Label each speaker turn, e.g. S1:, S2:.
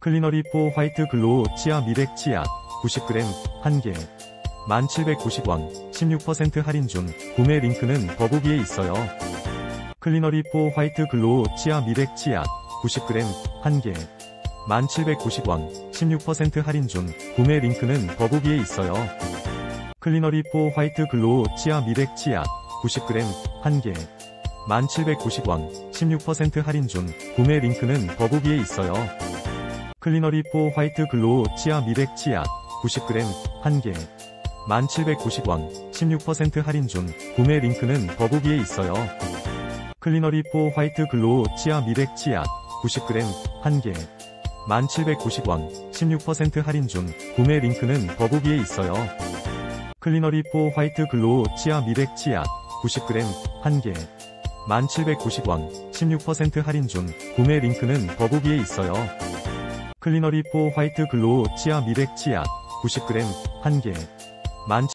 S1: 클리너리 포 화이트 글로우 치아 미백 치약 90g 1개 1790원 16% 할인 중 구매 링크는 더보기에 있어요. 클리너리 포 화이트 글로우 치아 미백 치약 90g 1개 1790원 16% 할인 중 구매 링크는 더보기에 있어요. 클리너리 포 화이트 글로우 치아 미백 치약 90g 1개 1790원 16% 할인 중 구매 링크는 더보기에 있어요. 클리너리 포 화이트 글로우 치아 미백 치약 90g 1개 1790원 16% 할인 중 구매 링크는 더보기에 있어요. 클리너리 포 화이트 글로우 치아 미백 치약 90g 1개 1790원 16% 할인 중 구매 링크는 더보기에 있어요. 클리너리 포 화이트 글로우 치아 미백 치약 90g 1개 1790원 16% 할인 중 구매 링크는 더보기에 있어요. 클리너리 포 화이트 글로우 치아 미백 치약 90g 1개. 17